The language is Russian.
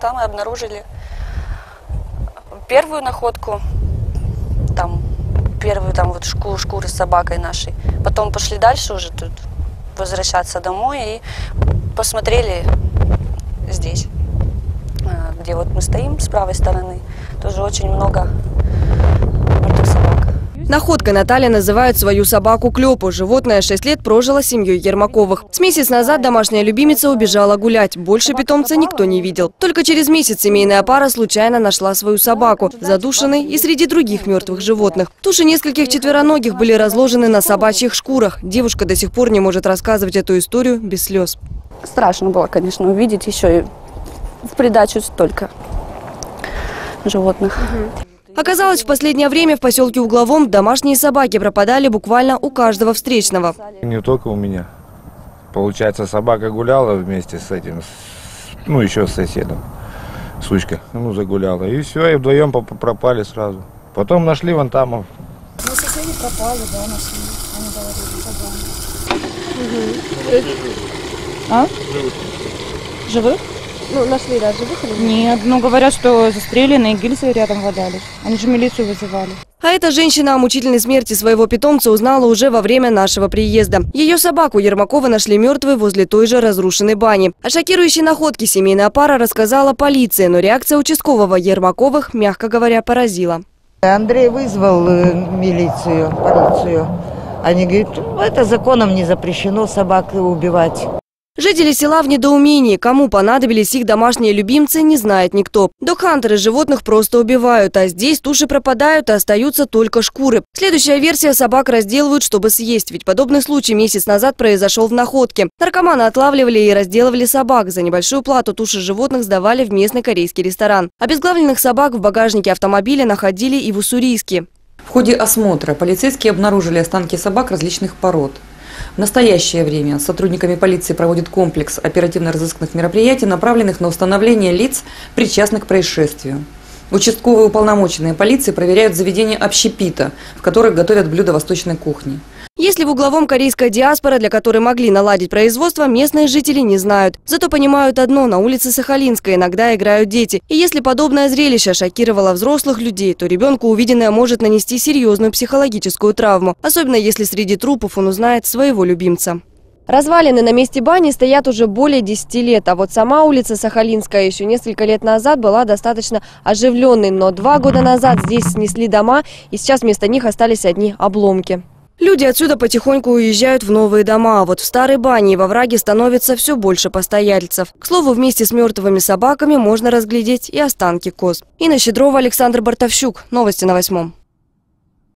Там мы обнаружили первую находку, там первую там вот шкуру, шкуры с собакой нашей. Потом пошли дальше уже тут возвращаться домой и посмотрели здесь, а, где вот мы стоим с правой стороны, тоже очень много Находкой Наталья называет свою собаку Клёпу. Животное 6 лет прожило семьей Ермаковых. С месяц назад домашняя любимица убежала гулять. Больше питомца никто не видел. Только через месяц семейная пара случайно нашла свою собаку, задушенной и среди других мертвых животных. Туши нескольких четвероногих были разложены на собачьих шкурах. Девушка до сих пор не может рассказывать эту историю без слез. Страшно было, конечно, увидеть еще и в придачу столько животных. Оказалось, в последнее время в поселке Угловом домашние собаки пропадали буквально у каждого встречного. Не только у меня. Получается, собака гуляла вместе с этим, с- ну, еще с соседом. Сучка, ну, загуляла. И все, и вдвоем пропали сразу. Потом нашли вон там. Живых? Ну, нашли, да, живых или Нет, ну говорят, что застреленные гильзы рядом валялись. Они же милицию вызывали. А эта женщина о мучительной смерти своего питомца узнала уже во время нашего приезда. Ее собаку Ермакова нашли мертвой возле той же разрушенной бани. О шокирующей находке семейная пара рассказала полиции, но реакция участкового Ермаковых, мягко говоря, поразила. Андрей вызвал э, милицию, полицию. Они говорят, «Ну, это законом не запрещено собак убивать. Жители села в недоумении. Кому понадобились их домашние любимцы, не знает никто. Докхантеры животных просто убивают, а здесь туши пропадают и остаются только шкуры. Следующая версия – собак разделывают, чтобы съесть, ведь подобный случай месяц назад произошел в Находке. Наркоманы отлавливали и разделывали собак. За небольшую плату туши животных сдавали в местный корейский ресторан. Обезглавленных собак в багажнике автомобиля находили и в Уссурийске. В ходе осмотра полицейские обнаружили останки собак различных пород. В настоящее время сотрудниками полиции проводит комплекс оперативно-розыскных мероприятий, направленных на установление лиц, причастных к происшествию. Участковые уполномоченные полиции проверяют заведения общепита, в которых готовят блюда восточной кухни. Если в угловом корейская диаспора, для которой могли наладить производство, местные жители не знают. Зато понимают одно – на улице Сахалинской иногда играют дети. И если подобное зрелище шокировало взрослых людей, то ребенку увиденное может нанести серьезную психологическую травму. Особенно если среди трупов он узнает своего любимца. Развалины на месте бани стоят уже более 10 лет, а вот сама улица Сахалинская еще несколько лет назад была достаточно оживленной, но два года назад здесь снесли дома, и сейчас вместо них остались одни обломки. Люди отсюда потихоньку уезжают в новые дома, а вот в старой бане и во враге становится все больше постояльцев. К слову, вместе с мертвыми собаками можно разглядеть и останки коз. Инна Щедрова, Александр Бартовщук. Новости на восьмом.